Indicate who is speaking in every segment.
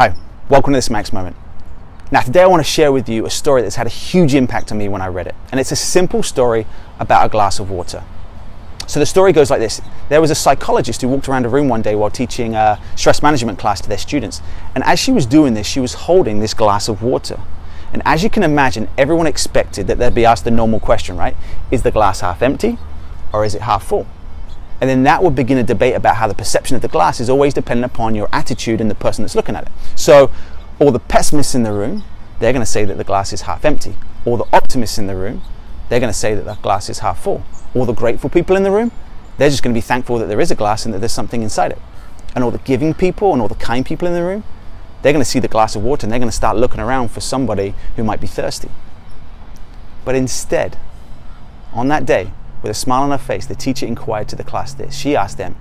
Speaker 1: Hi, welcome to this Max Moment. Now, today I want to share with you a story that's had a huge impact on me when I read it. And it's a simple story about a glass of water. So the story goes like this There was a psychologist who walked around a room one day while teaching a stress management class to their students. And as she was doing this, she was holding this glass of water. And as you can imagine, everyone expected that they'd be asked the normal question, right? Is the glass half empty or is it half full? And then that would begin a debate about how the perception of the glass is always dependent upon your attitude and the person that's looking at it. So, all the pessimists in the room, they're going to say that the glass is half empty. All the optimists in the room, they're going to say that the glass is half full. All the grateful people in the room, they're just going to be thankful that there is a glass and that there's something inside it. And all the giving people and all the kind people in the room, they're going to see the glass of water and they're going to start looking around for somebody who might be thirsty. But instead, on that day, with a smile on her face, the teacher inquired to the class this. She asked them,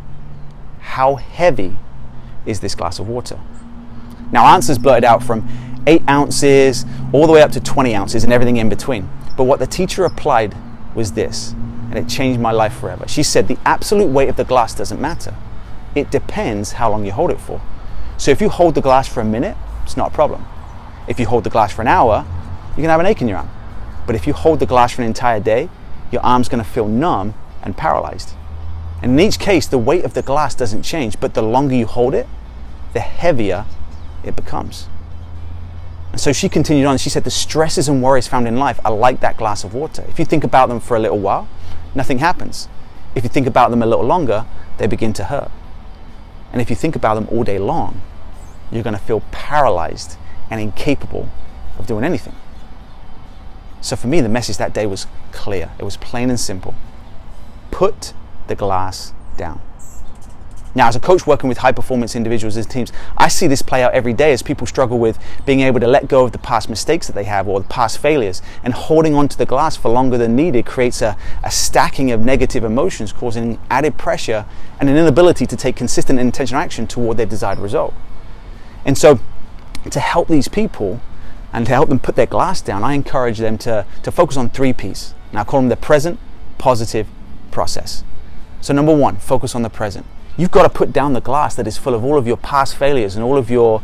Speaker 1: How heavy is this glass of water? Now, answers blurted out from 8 ounces all the way up to 20 ounces and everything in between. But what the teacher applied was this, and it changed my life forever. She said, The absolute weight of the glass doesn't matter, it depends how long you hold it for. So if you hold the glass for a minute, it's not a problem. If you hold the glass for an hour, you can have an ache in your arm. But if you hold the glass for an entire day, your arm's going to feel numb and paralyzed. And in each case, the weight of the glass doesn't change, but the longer you hold it, the heavier it becomes. And so she continued on. She said, The stresses and worries found in life are like that glass of water. If you think about them for a little while, nothing happens. If you think about them a little longer, they begin to hurt. And if you think about them all day long, you're going to feel paralyzed and incapable of doing anything. So for me, the message that day was clear. It was plain and simple. Put the glass down. Now, as a coach working with high performance individuals and teams, I see this play out every day as people struggle with being able to let go of the past mistakes that they have or the past failures. And holding on to the glass for longer than needed creates a, a stacking of negative emotions, causing added pressure and an inability to take consistent and intentional action toward their desired result. And so, to help these people, and to help them put their glass down, I encourage them to, to focus on three P's. Now, call them the present, positive, process. So, number one, focus on the present. You've got to put down the glass that is full of all of your past failures and all of your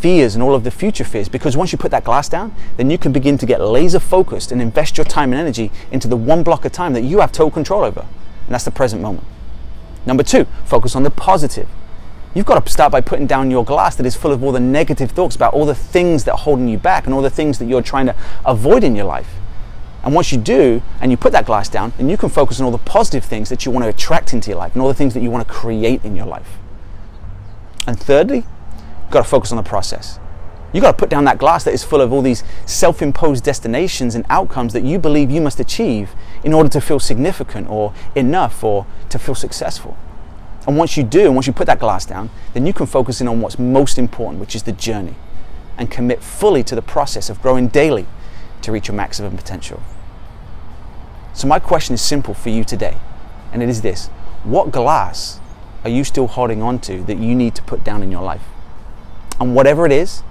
Speaker 1: fears and all of the future fears because once you put that glass down, then you can begin to get laser focused and invest your time and energy into the one block of time that you have total control over. And that's the present moment. Number two, focus on the positive. You've got to start by putting down your glass that is full of all the negative thoughts about all the things that are holding you back and all the things that you're trying to avoid in your life. And once you do, and you put that glass down, then you can focus on all the positive things that you want to attract into your life and all the things that you want to create in your life. And thirdly, you've got to focus on the process. You've got to put down that glass that is full of all these self imposed destinations and outcomes that you believe you must achieve in order to feel significant or enough or to feel successful. And once you do, and once you put that glass down, then you can focus in on what's most important, which is the journey, and commit fully to the process of growing daily to reach your maximum potential. So, my question is simple for you today, and it is this What glass are you still holding on to that you need to put down in your life? And whatever it is,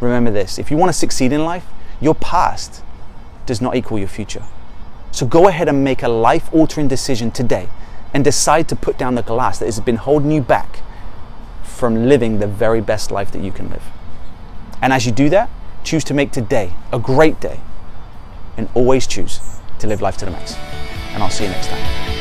Speaker 1: remember this if you want to succeed in life, your past does not equal your future. So, go ahead and make a life altering decision today and decide to put down the glass that has been holding you back from living the very best life that you can live. And as you do that, choose to make today a great day and always choose to live life to the max. And I'll see you next time.